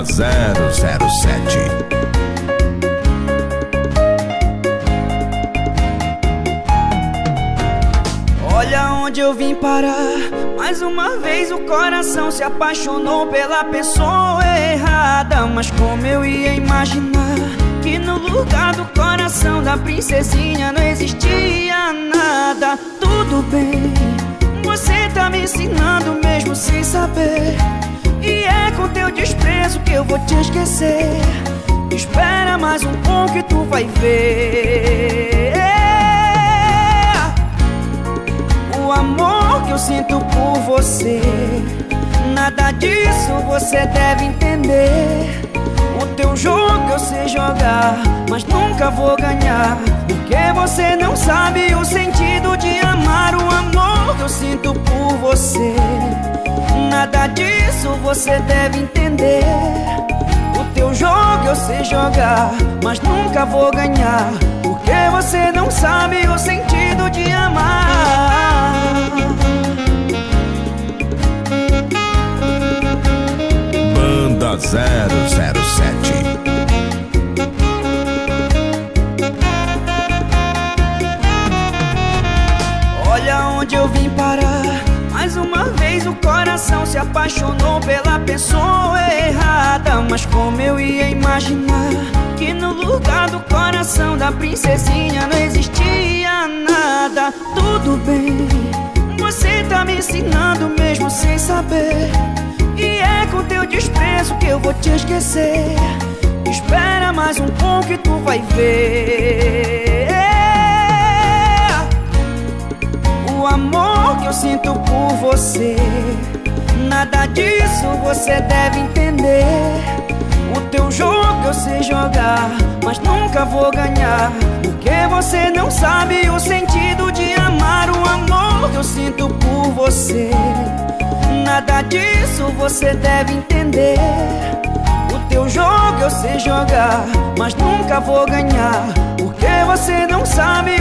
Banda 007 Olha onde eu vim parar. Mais uma vez o coração se apaixonou pela pessoa errada. Mas como eu ia imaginar que no lugar do coração da princesinha não existia nada? Tudo bem, você tá me ensinando mesmo sem saber. E é com teu desprezo que eu vou te esquecer. Espera mais um pouco e tu vai ver. o amor que eu sinto por você. Nada disso você deve entender. O teu jogo eu sei jogar, mas nunca vou ganhar. Porque você não sabe o sentido de amar o amor que eu sinto por você. Disso você deve entender. O teu jogo eu sei jogar, mas nunca vou ganhar. Porque você não sabe o sentido de amar. Banda 007 Olha onde eu vim parar. Vez o coração se apaixonou pela pessoa errada. Mas como eu ia imaginar que no lugar do coração da princesinha não existia nada? Tudo bem, você tá me ensinando mesmo sem saber. E é com teu desprezo que eu vou te esquecer. Espera mais um pouco e tu vai ver. O amor que eu sinto você. Nada disso você deve entender. O teu jogo eu sei jogar, mas nunca vou ganhar. Porque você não sabe o sentido de amar o amor que eu sinto por você. Nada disso você deve entender. O teu jogo eu sei jogar, mas nunca vou ganhar. Porque você não sabe